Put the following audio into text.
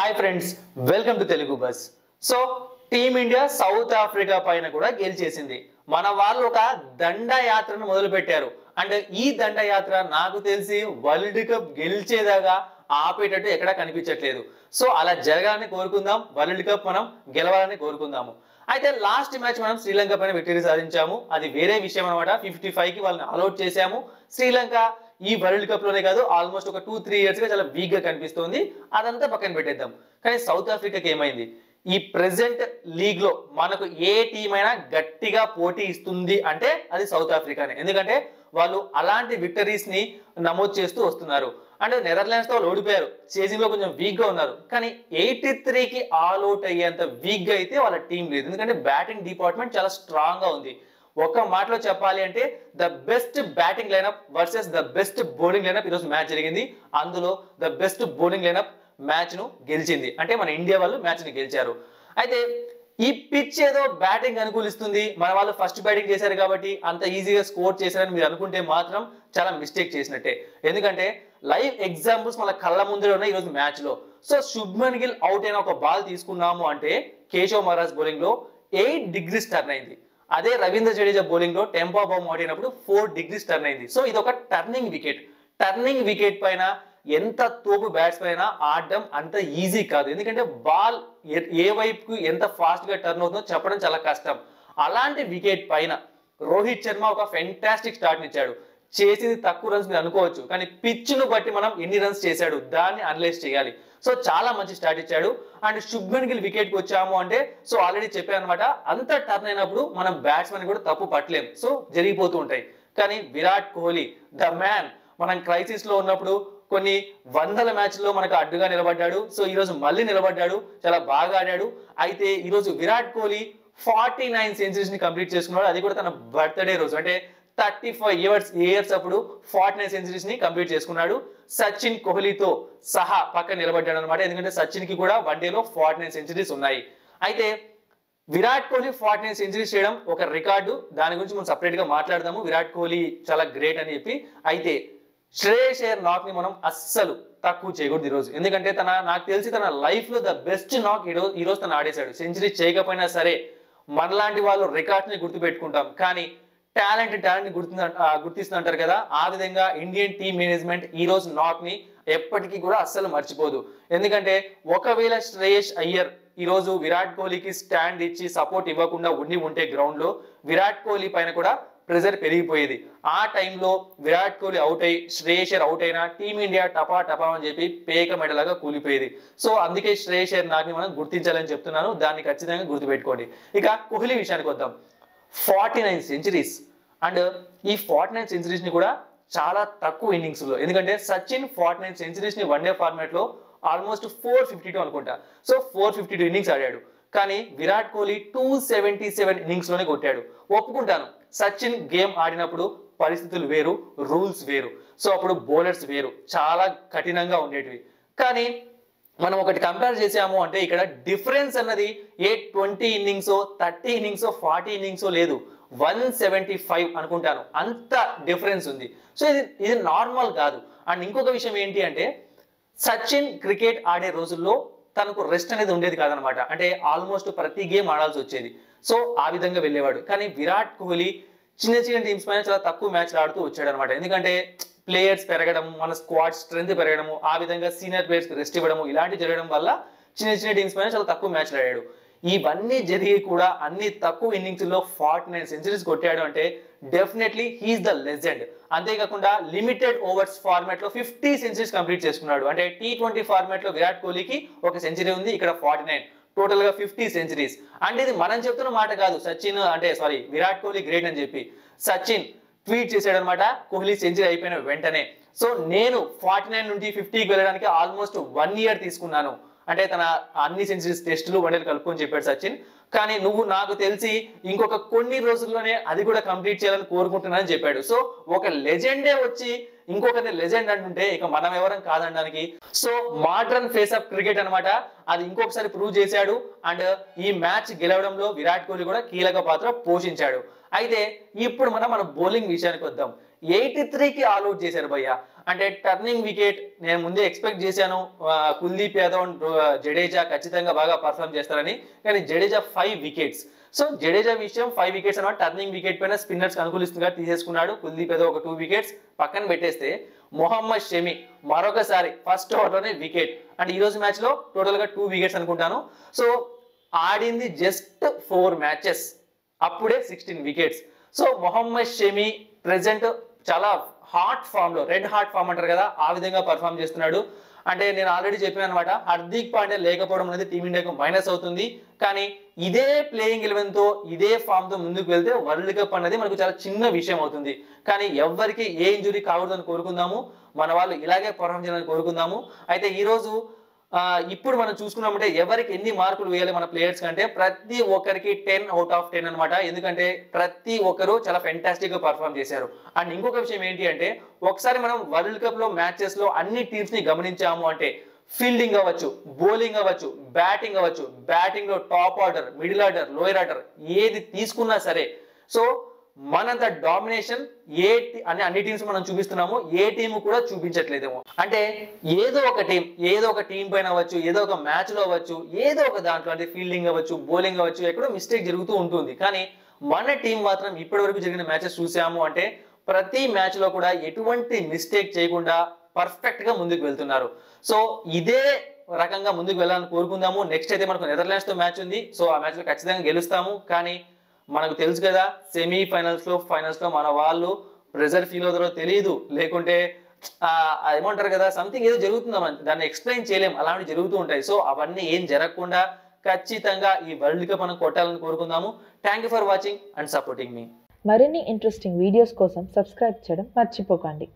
Hi friends welcome to Telugu bus so team India South Africa పైన కూడా గెలిచేసింది. మన వాళ్ళు ఒక దండయాత్రను మొదలు పెట్టారు అండ్ ఈ దండయాత్ర నాకు తెలిసి వరల్డ్ కప్ గెలిచేదాకా ఆపేటట్టు ఎక్కడా కనిపించట్లేదు. సో అలా జరగాలని కోరుకుందాం. వరల్డ్ కప్ మనం గెలవాలని కోరుకుందాము. అయితే లాస్ట్ మ్యాచ్ మనం శ్రీలంక పైన విక్టరీ సాధించాము. అది వేరే విషయం అనమాట ఫిఫ్టీ ఫైవ్కి వాళ్ళని అలౌట్ చేశాము. శ్రీలంక ఈ వరల్డ్ కప్లోనే కాదు ఆల్మోస్ట్ ఒక టూ త్రీ ఇయర్స్గా చాలా వీక్గా కనిపిస్తుంది. అదంతా పక్కన పెట్టేద్దాం. కానీ సౌత్ ఆఫ్రికాకి ఏమైంది? ఈ ప్రెసెంట్ లీగ్లో మనకు ఏ టీం అయినా గట్టిగా పోటీ ఇస్తుంది అంటే అది సౌత్ ఆఫ్రికానే. ఎందుకంటే వాళ్ళు అలాంటి విక్టరీస్ని నమోదు చేస్తూ వస్తున్నారు. అంటే నెదర్లాండ్స్తో వాళ్ళు ఓడిపోయారు. చేసింగ్లో కొంచెం వీక్గా ఉన్నారు. కానీ ఎయిటీ త్రీకి ఆల్ అవుట్ అయ్యేంత వీక్గా అయితే వాళ్ళ టీం లేదు. ఎందుకంటే బ్యాటింగ్ డిపార్ట్మెంట్ చాలా స్ట్రాంగ్గా ఉంది. ఒక మాటలో చెప్పాలి అంటే the best batting lineup versus the best bowling lineup ఈరోజు మ్యాచ్ జరిగింది. అందులో ద బెస్ట్ బౌలింగ్ లైనప్ మ్యాచ్ను గెలిచింది. అంటే మన ఇండియా వాళ్ళు మ్యాచ్ని గెలిచారు. అయితే ఈ పిచ్ ఏదో బ్యాటింగ్ అనుకూలిస్తుంది. మన వాళ్ళు ఫస్ట్ బ్యాటింగ్ చేశారు కాబట్టి అంత ఈజీగా స్కోర్ చేశారని మీరు అనుకుంటే మాత్రం చాలా మిస్టేక్ చేసినట్టే. ఎందుకంటే లైవ్ ఎగ్జాంపుల్స్ మన కళ్ళ ముందరే ఉన్నాయి ఈరోజు మ్యాచ్లో. సో శుభ్మన్ గిల్ అవుట్ అయిన ఒక బాల్ తీసుకున్నాము అంటే కేశవ్ మహారాజ్ బౌలింగ్లో ఎయిట్ డిగ్రీస్ టర్న్ అయింది. అదే రవీంద్ర జడేజా బౌలింగ్లో టెంపో బాంబ్ ఆడినప్పుడు ఫోర్ డిగ్రీస్ టర్న్ అయింది. సో ఇది ఒక టర్నింగ్ వికెట్ టర్నింగ్ వికెట్ పైన ఎంత తోపు బ్యాట్స్ పైన ఆడడం అంత ఈజీ కాదు. ఎందుకంటే బాల్ ఏ వైపుకు ఎంత ఫాస్ట్గా టర్న్ అవుతుందో చెప్పడం చాలా కష్టం. అలాంటి వికెట్ పైన రోహిత్ శర్మ ఒక ఫెంటాస్టిక్ స్టార్ట్ ఇచ్చాడు. చేసింది తక్కువ రన్స్ మీరు అనుకోవచ్చు కానీ పిచ్ను బట్టి మనం ఎన్ని రన్స్ చేశాడు దాన్ని అనలైజ్ చేయాలి. సో చాలా మంచి స్టార్ట్ ఇచ్చాడు. అండ్ శుభ్మన్ గిల్ వికెట్కి వచ్చాము అంటే సో ఆల్రెడీ చెప్పాను అనమాట అంత టర్న్ అయినప్పుడు మనం బ్యాట్స్మెన్ కూడా తప్పు పట్టలేం. సో జరిగిపోతూ ఉంటాయి. కానీ విరాట్ కోహ్లీ ద మ్యాన్ మనం క్రైసిస్లో ఉన్నప్పుడు కొన్ని వందల మ్యాచ్ల్లో మనకు అడ్డుగా నిలబడ్డాడు. సో ఈ రోజు మళ్ళీ నిలబడ్డాడు చాలా బాగా ఆడాడు. అయితే ఈ రోజు విరాట్ కోహ్లీ ఫార్టీ నైన్ సెంచరీస్ని కంప్లీట్ చేసుకున్నాడు. అది కూడా తన బర్త్డే రోజు. అంటే థర్టీ ఫైవ్ ఇయర్స్ ఇయర్స్ అప్పుడు ఫార్టీ నైన్ సెంచరీస్ని కంప్లీట్ చేసుకున్నాడు. సచిన్ కోహ్లీతో సహా పక్కన నిలబడ్డాడు అనమాట ఎందుకంటే సచిన్కి కూడా వన్ డేలో ఫార్టీ నైన్ సెంచరీస్ ఉన్నాయి. అయితే Virat Kohli forty nine centuries చేయడం ఒక రికార్డు. దాని గురించి మనం సపరేట్గా మాట్లాడదాము. విరాట్ కోహ్లీ చాలా గ్రేట్ అని చెప్పి. అయితే శ్రేయస్ అయ్యర్ నాక్ని మనం అస్సలు తక్కువ చేయకూడదు ఈరోజు ఎందుకంటే తన నాకు తెలిసి తన లైఫ్లో ద బెస్ట్ నాక్ ఈ రోజు తను ఆడేశాడు. సెంచరీ చేయకపోయినా సరే మనలాంటి వాళ్ళు రికార్డ్స్ని గుర్తు పెట్టుకుంటాం కానీ టాలెంట్ టాలెంట్ గుర్తు గుర్తిస్తుంది అంటారు కదా? ఆ విధంగా ఇండియన్ టీమ్ మేనేజ్మెంట్ ఈ రోజు నాక్ని ఎప్పటికీ కూడా అస్సలు మర్చిపోదు. ఎందుకంటే ఒకవేళ శ్రేయస్ అయ్యర్ ఈ రోజు విరాట్ కోహ్లీకి స్టాండ్ ఇచ్చి సపోర్ట్ ఇవ్వకుండా ఉండి ఉంటే గ్రౌండ్లో విరాట్ కోహ్లీ పైన కూడా ప్రెజర్ పెరిగిపోయేది. ఆ టైంలో విరాట్ కోహ్లీ అవుట్ అయ్యి శ్రేయషర్ అవుట్ అయినా టీమిండియా టపా టపా అని చెప్పి పేక మెడలాగా కూలిపోయేది. సో అందుకే శ్రేయషర్ నాగ్ని మనం గుర్తించాలని చెప్తున్నాను. దాన్ని ఖచ్చితంగా గుర్తుపెట్టుకోండి. ఇక కోహ్లీ విషయానికి వద్దాం. Forty nine centuries. అండ్ ఈ ఫార్టీ నైన్ సెంచరీస్ని కూడా చాలా తక్కువ ఇన్నింగ్స్లో ఎందుకంటే సచిన్ ఫార్టీ నైన్ సెంచరీస్ని వన్ డే ఫార్మాట్లో ఆల్మోస్ట్ ఫోర్ ఫిఫ్టీ టూ అనుకుంటా. So four fifty two innings ఆడాడు. కానీ Virat Kohli two seventy seven ఇన్నింగ్స్లోనే కొట్టాడు. ఒప్పుకుంటాను. సచిన్ గేమ్ ఆడినప్పుడు పరిస్థితులు వేరు రూల్స్ వేరు. సో అప్పుడు బౌలర్స్ వేరు. చాలా కఠినంగా ఉండేటివి. కానీ మనం ఒకటి కంపేర్ చేసాము అంటే ఇక్కడ డిఫరెన్స్ అన్నది ఏ twenty innings thirty innings forty innings లేదు. వన్ సెవెంటీ ఫైవ్ అనుకుంటాను. అంత డిఫరెన్స్ ఉంది. సో ఇది ఇది నార్మల్ కాదు. అండ్ ఇంకొక విషయం ఏంటి అంటే సచిన్ క్రికెట్ ఆడే రోజుల్లో తనకు రెస్ట్ అనేది ఉండేది కాదనమాట. అంటే ఆల్మోస్ట్ ప్రతి గేమ్ ఆడాల్సి వచ్చేది. సో ఆ విధంగా వెళ్ళేవాడు. కానీ విరాట్ కోహ్లీ చిన్న చిన్న టీమ్స్ పైన చాలా తక్కువ మ్యాచ్లు ఆడుతూ వచ్చాడు అనమాట ఎందుకంటే ప్లేయర్స్ పెరగడం మన స్క్వాడ్ స్ట్రెంత్ పెరగడము ఆ విధంగా సీనియర్ ప్లేయర్స్ రెస్ట్ ఇవ్వడము ఇలాంటివి జరగడం వల్ల చిన్న చిన్న టీమ్స్ పైన చాలా తక్కువ మ్యాచ్లు ఆడాడు. ఇవన్నీ జరిగి కూడా అన్ని తక్కువ ఇన్నింగ్స్లో ఫార్టీ నైన్ సెంచరీస్ కొట్టాడు అంటే డెఫినెట్లీ హీఈస్ ద లెజెండ్. అంతేకాకుండా లిమిటెడ్ ఓవర్స్ ఫార్మాట్లో ఫిఫ్టీ సెంచరీస్ కంప్లీట్ చేసుకున్నాడు. అంటే టీ ట్వంటీ ఫార్మాట్లో విరాట్ కోహ్లీకి ఒక సెంచరీ ఉంది ఇక్కడ ఫార్టీ నైన్. టోటల్గా ఫిఫ్టీ సెంచరీస్. అంటే ఇది మనం చెప్తున్న మాట కాదు సచిన్ అంటే సారీ విరాట్ కోహ్లీ గ్రేట్ అని చెప్పి. సచిన్ ట్వీట్ చేశాడు అనమాట కోహ్లీ సెంచరీ అయిపోయిన వెంటనే. సో నేను ఫార్టీ నైన్ నుండి ఫిఫ్టీకి వెళ్ళడానికి ఆల్మోస్ట్ వన్ ఇయర్ తీసుకున్నాను. అంటే తన అన్ని సెంచరీస్ టెస్టులు వన్డేలు కలుపుకొని చెప్పాడు సచిన్. కానీ నువ్వు నాకు తెలిసి ఇంకొక కొన్ని రోజుల్లోనే అది కూడా కంప్లీట్ చేయాలని కోరుకుంటున్నానని చెప్పాడు. సో ఒక లెజెండే వచ్చి ఇంకొకరిని లెజెండ్ అంటుంటే ఇక మనం ఎవరం కాదనడానికి. So modern phase of cricket అనమాట అది ఇంకొకసారి ప్రూవ్ చేశాడు. అండ్ ఈ మ్యాచ్ గెలవడంలో విరాట్ కోహ్లీ కూడా కీలక పాత్ర పోషించాడు. అయితే ఇప్పుడు మనం మన బౌలింగ్ విషయానికి వద్దాం. ఎయిటీ త్రీకి ఆల్అౌట్ చేశారు భయ్య. అంటే టర్నింగ్ వికెట్ నేను ముందే ఎక్స్పెక్ట్ చేశాను. కుల్దీప్ యాదవ్ జడేజా ఖచ్చితంగా బాగా పర్ఫామ్ చేస్తారని. కానీ Jadeja five wickets so Jadeja విషయం ఫైవ్ వికెట్స్ అనమాట టర్నింగ్ వికెట్ పైన స్పిన్నర్స్ అనుకూలిస్తుందిగా తీసేసుకున్నాడు. కుల్దీప్ యాదవ్ ఒక టూ వికెట్స్ పక్కన పెట్టేస్తే మొహమ్మద్ షమి మరొకసారి ఫస్ట్ ఓవర్లోనే వికెట్ అండ్ ఈ రోజు మ్యాచ్లో టోటల్గా టూ వికెట్స్ అనుకుంటాను. సో ఆడింది జస్ట్ ఫోర్ మ్యాచెస్ అప్పుడే sixteen wickets so Mohammed Shami present చాలా హాట్ ఫామ్లో రెడ్ హాట్ ఫామ్ అంటారు కదా ఆ విధంగా పర్ఫామ్ చేస్తున్నాడు. అంటే నేను ఆల్రెడీ చెప్పాను అనమాట హార్దిక్ పాండే లేకపోవడం అనేది టీమిండియాకు మైనస్ అవుతుంది. కానీ ఇదే ప్లేయింగ్ ఎలెవెన్తో ఇదే ఫామ్తో ముందుకు వెళ్తే వరల్డ్ కప్ అనేది మనకు చాలా చిన్న విషయం అవుతుంది. కానీ ఎవరికి ఏ ఇంజురీ కావద్దని కోరుకుందాము. మన వాళ్ళు ఇలాగే పర్ఫామ్ చేయాలని కోరుకుందాము. అయితే ఈ రోజు ఇప్పుడు మనం చూసుకున్నామంటే ఎవరికి ఎన్ని మార్కులు వేయాలి మన ప్లేయర్స్ కంటే ప్రతి ఒక్కరికి టెన్ అవుట్ ఆఫ్ టెన్ అనమాట ఎందుకంటే ప్రతి ఒక్కరు చాలా ఫెంటాస్టిక్గా పర్ఫామ్ చేశారు. అండ్ ఇంకొక విషయం ఏంటి అంటే ఒకసారి మనం వరల్డ్ కప్లో మ్యాచెస్లో అన్ని టీమ్స్ని గమనించాము అంటే ఫీల్డింగ్ అవ్వచ్చు బౌలింగ్ అవ్వచ్చు బ్యాటింగ్ అవ్వచ్చు బ్యాటింగ్లో top order middle order lower order ఏది తీసుకున్నా సరే. సో మనంత డామినేషన్ ఏ అని అన్ని అన్ని టీమ్స్ మనం చూపిస్తున్నాము ఏ టీం కూడా చూపించట్లేదేమో. అంటే ఏదో ఒక టీం ఏదో ఒక టీం పైన అవ్వచ్చు ఏదో ఒక మ్యాచ్లో అవ్వచ్చు ఏదో ఒక దాంట్లో అంటే ఫీల్డింగ్ అవ్వచ్చు బౌలింగ్ అవ్వచ్చు ఎక్కడో మిస్టేక్ జరుగుతూ ఉంటుంది. కానీ మన టీం మాత్రం ఇప్పటి వరకు జరిగిన మ్యాచెస్ చూసాము అంటే ప్రతి మ్యాచ్లో కూడా ఎటువంటి మిస్టేక్ చేయకుండా పర్ఫెక్ట్గా ముందుకు వెళ్తున్నారు. సో ఇదే రకంగా ముందుకు వెళ్ళాలని కోరుకుందాము. నెక్స్ట్ అయితే మనకు నెదర్లాండ్స్తో మ్యాచ్ ఉంది. సో ఆ మ్యాచ్లో ఖచ్చితంగా గెలుస్తాము. కానీ మనకు తెలుసు కదా సెమీ ఫైనల్స్లో ఫైనల్స్లో మన వాళ్ళు ప్రెజర్ ఫీల్ అవుతారో తెలియదు లేకుంటే ఏమంటారు కదా సంథింగ్ ఏదో జరుగుతుందా దాన్ని ఎక్స్ప్లెయిన్ చేయలేం. అలాంటివి జరుగుతూ ఉంటాయి. సో అవన్నీ ఏం జరగకుండా ఖచ్చితంగా ఈ వరల్డ్ కప్ మనం కొట్టాలని కోరుకుందాము. Thank you for watching and supporting మీ మరిన్ని ఇంట్రెస్టింగ్ వీడియోస్ కోసం సబ్స్క్రైబ్ చేయడం మర్చిపోకండి.